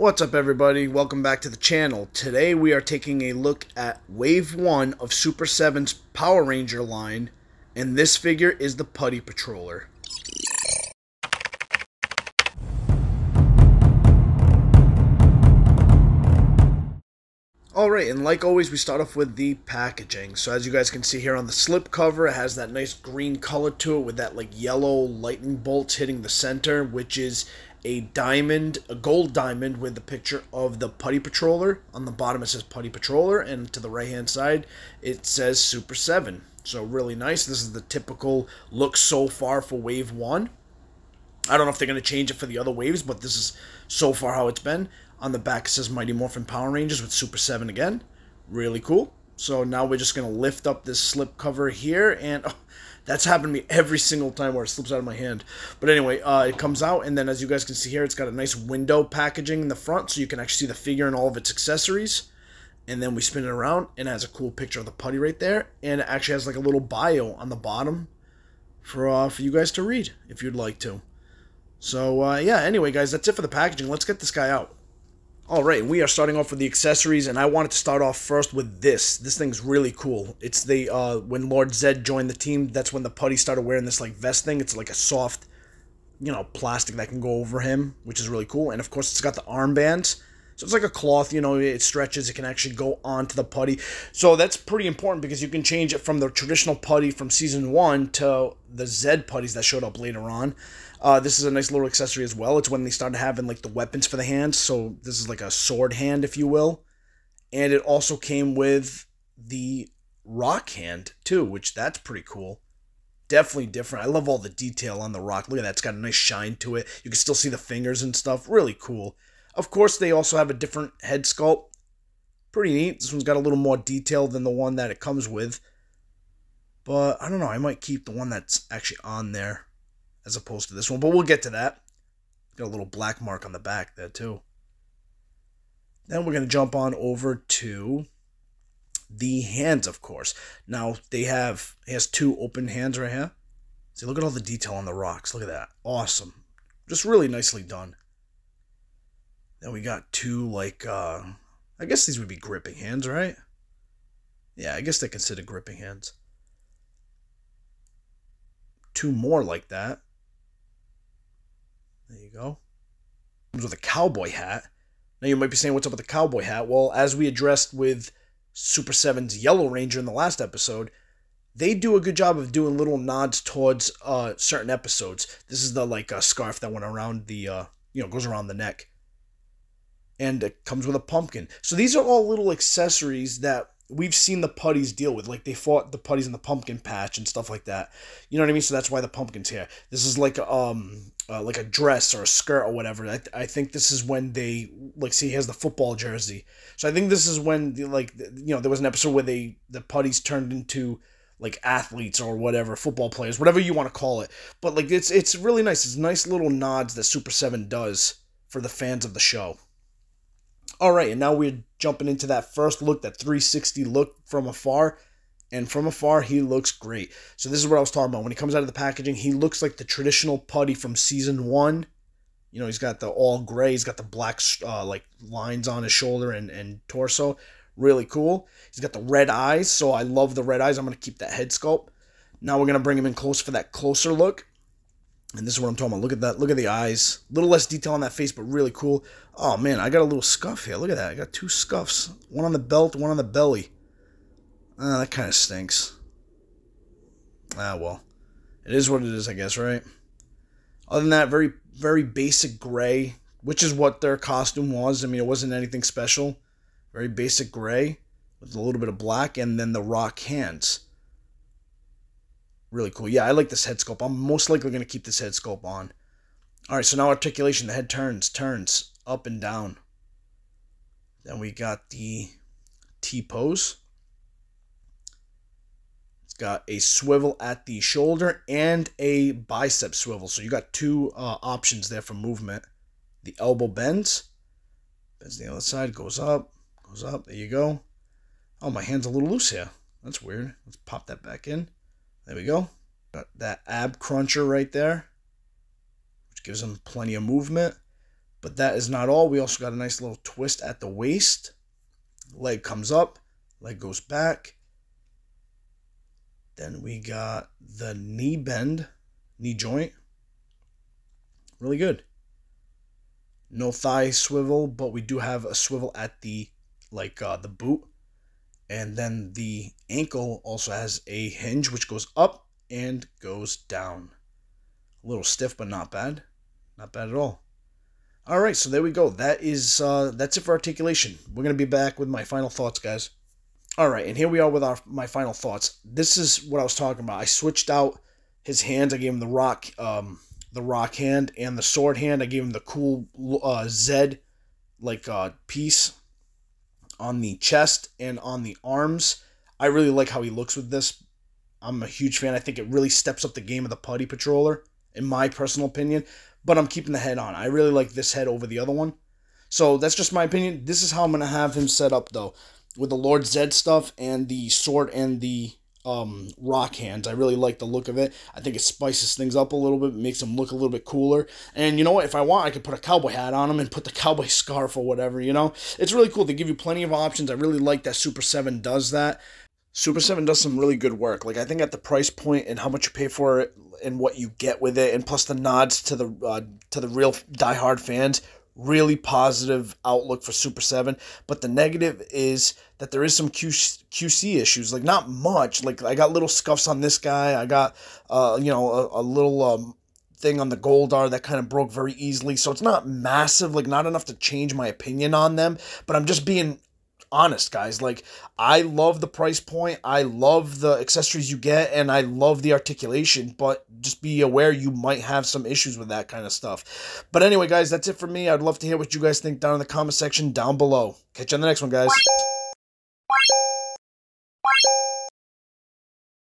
What's up everybody? Welcome back to the channel. Today we are taking a look at Wave 1 of Super 7's Power Ranger line, and this figure is the Putty Patroller. Alright, and like always, we start off with the packaging. So as you guys can see here on the slip cover, it has that nice green color to it with that like yellow lightning bolts hitting the center, which is a diamond, a gold diamond with the picture of the Putty Patroller. On the bottom it says Putty Patroller, and to the right hand side it says Super 7. So really nice. This is the typical look so far for Wave 1. I don't know if they're going to change it for the other waves, but this is so far how it's been. On the back it says Mighty Morphin Power Rangers with Super 7 again. Really cool. So now we're just going to lift up this slip cover here, and oh, that's happened to me every single time where it slips out of my hand. But anyway, uh, it comes out, and then as you guys can see here, it's got a nice window packaging in the front, so you can actually see the figure and all of its accessories. And then we spin it around, and it has a cool picture of the putty right there, and it actually has like a little bio on the bottom for uh, for you guys to read if you'd like to. So uh, yeah, anyway, guys, that's it for the packaging. Let's get this guy out. All right, we are starting off with the accessories, and I wanted to start off first with this. This thing's really cool. It's the uh, when Lord Zedd joined the team. That's when the putty started wearing this like vest thing. It's like a soft, you know, plastic that can go over him, which is really cool. And of course, it's got the armbands. So it's like a cloth, you know, it stretches, it can actually go onto the putty. So that's pretty important because you can change it from the traditional putty from season one to the Zedd putties that showed up later on. Uh, this is a nice little accessory as well. It's when they started having like the weapons for the hands. So this is like a sword hand, if you will. And it also came with the rock hand too, which that's pretty cool. Definitely different. I love all the detail on the rock. Look at that. It's got a nice shine to it. You can still see the fingers and stuff. Really cool. Of course, they also have a different head sculpt. Pretty neat. This one's got a little more detail than the one that it comes with. But I don't know. I might keep the one that's actually on there as opposed to this one. But we'll get to that. Got a little black mark on the back there too. Then we're going to jump on over to the hands, of course. Now they have he has two open hands right here. See, look at all the detail on the rocks. Look at that. Awesome. Just really nicely done. Then we got two like uh I guess these would be gripping hands, right? Yeah, I guess they consider gripping hands. Two more like that. There you go. Comes with a cowboy hat. Now you might be saying, what's up with the cowboy hat? Well, as we addressed with Super 7's Yellow Ranger in the last episode, they do a good job of doing little nods towards uh, certain episodes. This is the like uh, scarf that went around the, uh, you know, goes around the neck. And it comes with a pumpkin. So these are all little accessories that we've seen the putties deal with. Like they fought the putties in the pumpkin patch and stuff like that. You know what I mean? So that's why the pumpkin's here. This is like um uh, like a dress or a skirt or whatever. I, th- I think this is when they like see he has the football jersey. So I think this is when like you know there was an episode where they the putties turned into like athletes or whatever, football players, whatever you want to call it. But like it's it's really nice. It's nice little nods that Super 7 does for the fans of the show. All right, and now we're jumping into that first look, that 360 look from afar. And from afar, he looks great. So this is what I was talking about. When he comes out of the packaging, he looks like the traditional putty from season one. You know, he's got the all gray. He's got the black uh, like lines on his shoulder and, and torso. Really cool. He's got the red eyes. So I love the red eyes. I'm going to keep that head sculpt. Now we're going to bring him in close for that closer look. And this is what I'm talking about. Look at that. Look at the eyes. A little less detail on that face, but really cool. Oh, man, I got a little scuff here. Look at that. I got two scuffs. One on the belt, one on the belly. Ah, that kind of stinks. Ah, well. It is what it is, I guess, right? Other than that, very, very basic gray, which is what their costume was. I mean, it wasn't anything special. Very basic gray with a little bit of black, and then the rock hands really cool. Yeah, I like this head sculpt. I'm most likely going to keep this head sculpt on. All right, so now articulation. The head turns, turns up and down. Then we got the T-pose. It's got a swivel at the shoulder and a bicep swivel. So you got two uh, options there for movement. The elbow bends. Bends the other side, goes up, goes up. There you go. Oh, my hand's a little loose here. That's weird. Let's pop that back in. There we go. Got that ab cruncher right there, which gives him plenty of movement. But that is not all. We also got a nice little twist at the waist. Leg comes up, leg goes back. Then we got the knee bend, knee joint. Really good. No thigh swivel, but we do have a swivel at the like uh, the boot. And then the ankle also has a hinge which goes up and goes down. A little stiff, but not bad. Not bad at all. All right, so there we go. That is uh, that's it for articulation. We're gonna be back with my final thoughts, guys. All right, and here we are with our my final thoughts. This is what I was talking about. I switched out his hands. I gave him the rock, um, the rock hand and the sword hand. I gave him the cool uh, Zedd like uh, piece on the chest and on the arms. I really like how he looks with this. I'm a huge fan. I think it really steps up the game of the Putty Patroller, in my personal opinion but I'm keeping the head on. I really like this head over the other one. So that's just my opinion. This is how I'm going to have him set up, though, with the Lord Zedd stuff and the sword and the um, rock hands. I really like the look of it. I think it spices things up a little bit, makes them look a little bit cooler. And you know what? If I want, I could put a cowboy hat on them and put the cowboy scarf or whatever, you know? It's really cool. They give you plenty of options. I really like that Super 7 does that. Super 7 does some really good work. Like, I think at the price point and how much you pay for it and what you get with it, and plus the nods to the uh, to the real diehard fans, really positive outlook for Super 7. But the negative is that there is some QC issues. Like, not much. Like, I got little scuffs on this guy. I got, uh, you know, a, a little um, thing on the Goldar that kind of broke very easily. So it's not massive, like, not enough to change my opinion on them. But I'm just being honest, guys. Like, I love the price point. I love the accessories you get, and I love the articulation, but just be aware you might have some issues with that kind of stuff. But anyway, guys, that's it for me. I'd love to hear what you guys think down in the comment section down below. Catch you on the next one, guys.